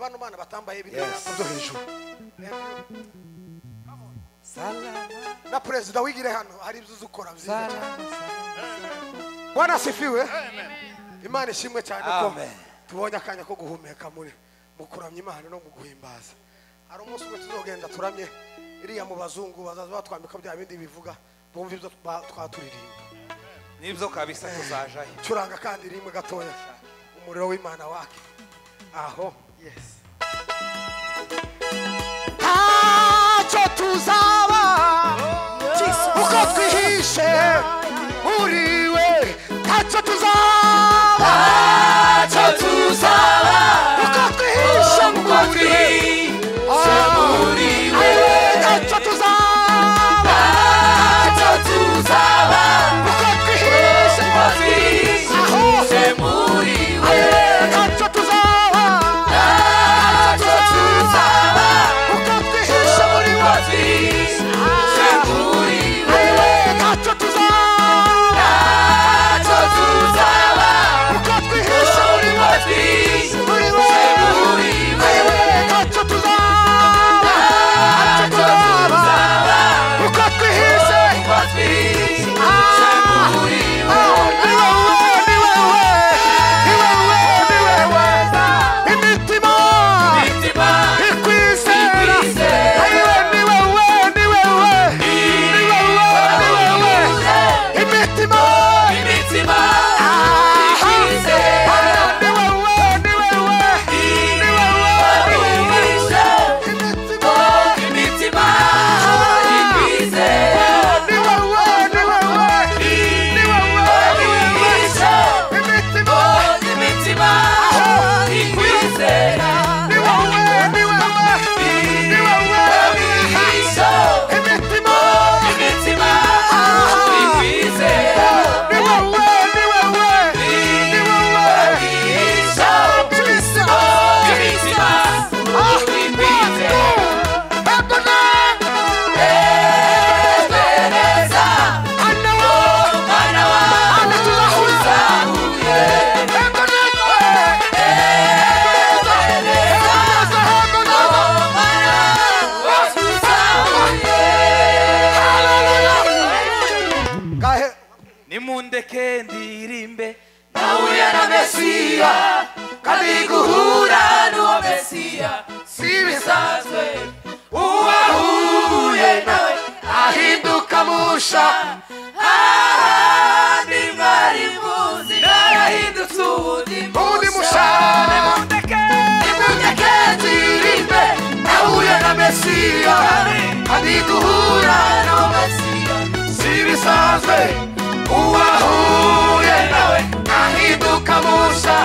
bano bana batambaye ibintu byo hejuru na perezida wigire hano hari ibyo uzukora byiza cyane bwana asifiwe. Imana ishimwe cyane ko tubonye akanya ko guhumeka muri kuramya imana no mu guhimbaza. Hari umunsi umwe tuzogenda turamye iriya mu bazungu bazaza batwambika bya bindi bivuga bumva ibyo twaturirimba. Nibyo kabisa tuzajayo. Curanga kandi rimwe gatoya. Umuriro w'imana wake. Aho. Yes. Hachotuzaba uko twihishe uriwe ntacyo tuzaba kurusha abandi bari muzi. Narahindutse ubundi ubundi musha nimundeke. Nimundeke nzirinde nahuye na mesiya hari guhura na mesiya si bisanzwe uwahuye nawe. Ahinduka musha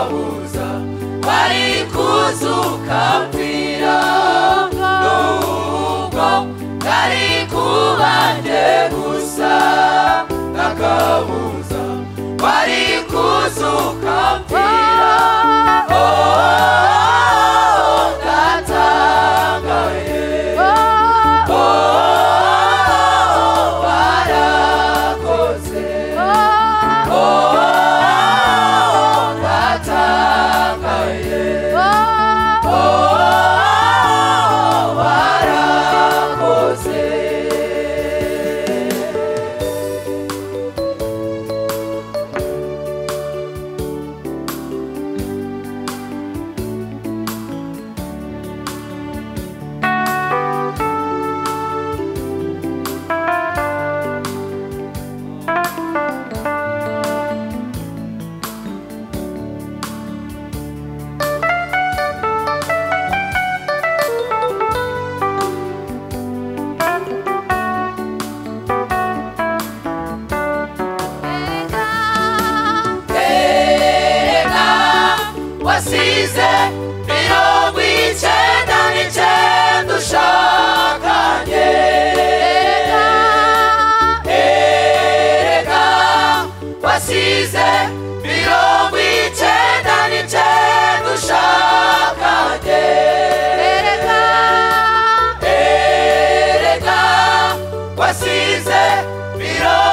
babuza bari kuzuka mpfira nubwo nari kubande gusa nkakabuza bari kuzuka mpfira oh. season, it all.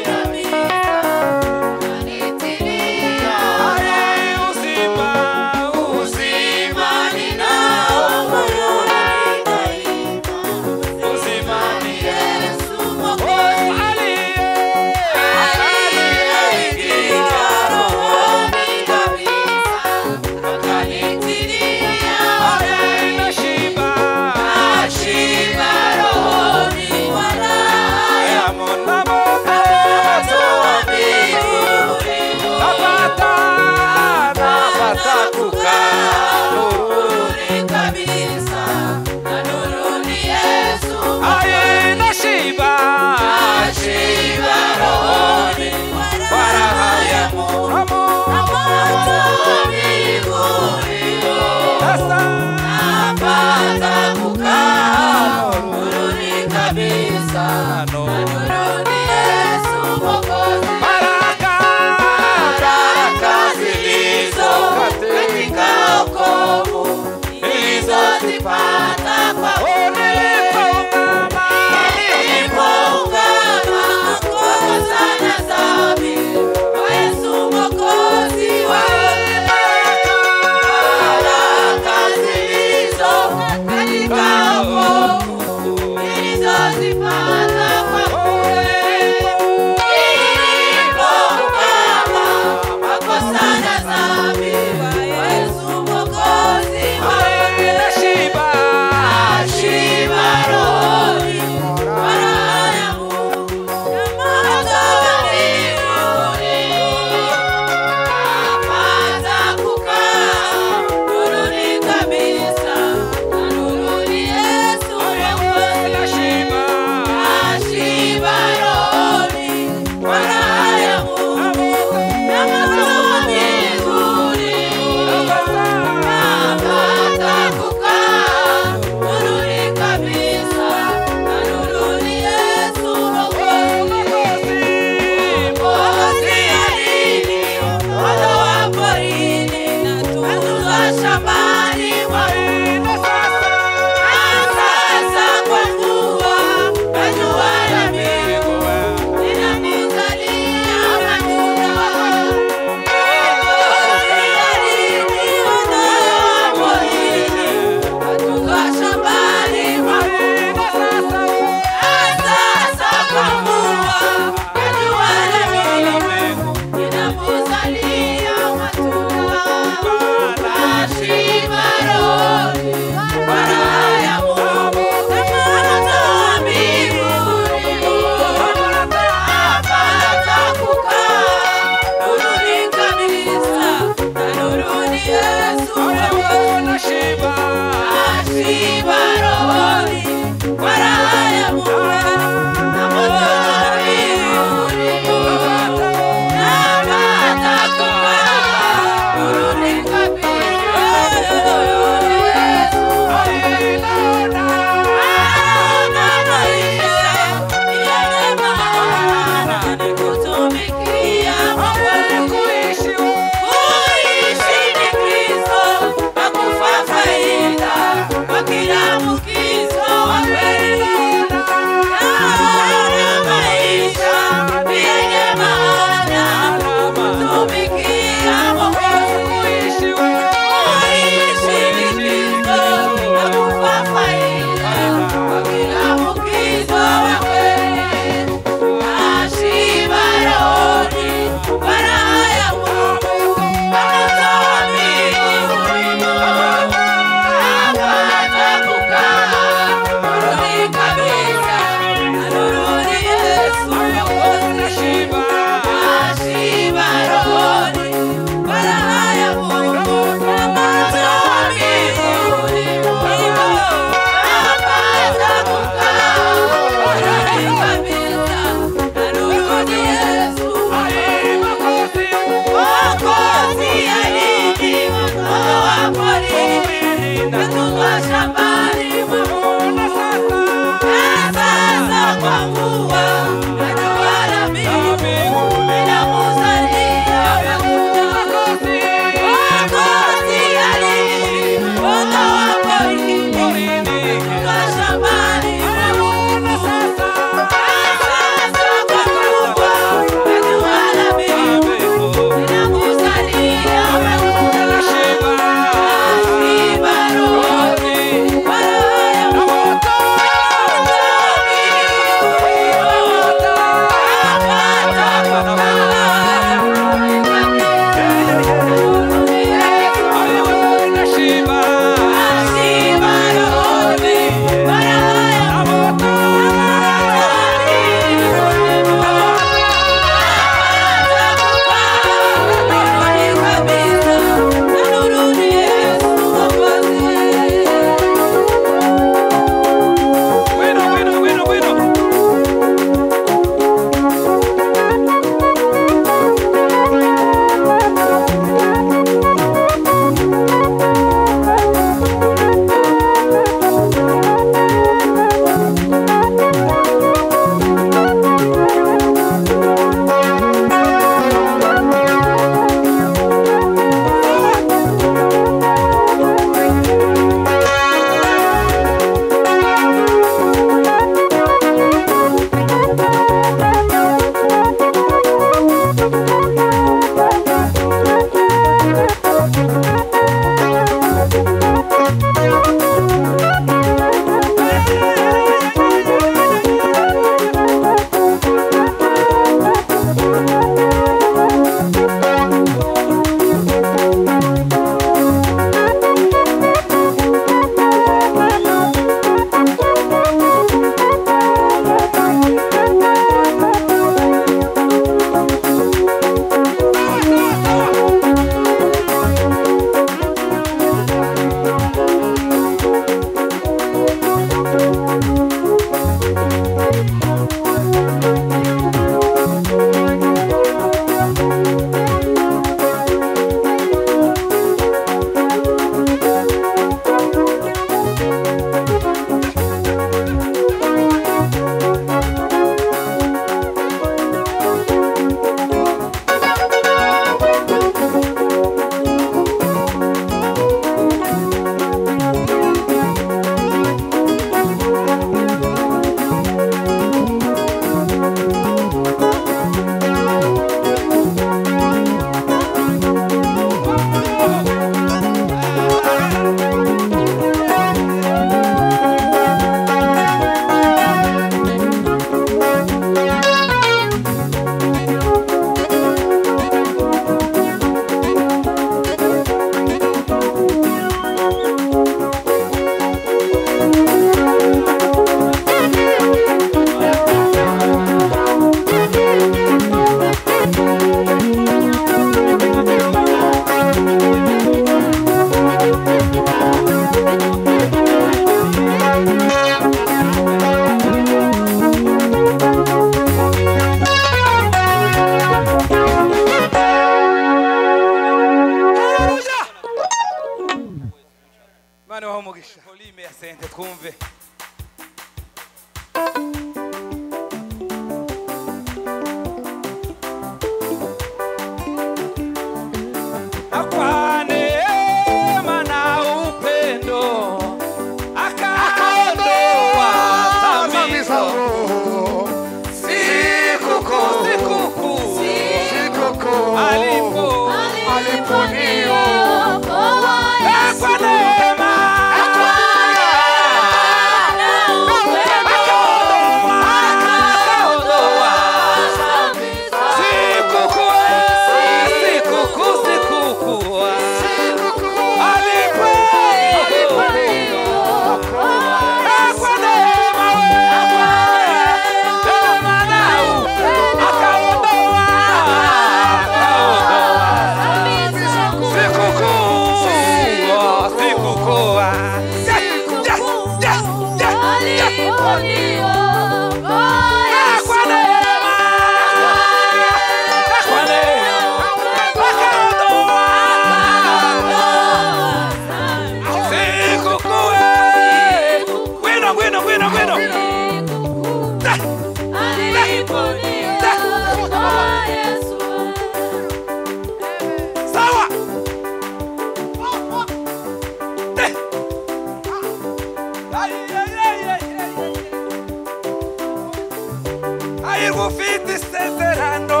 Ufite isezerano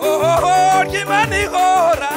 ohoho ry'imana ihoraho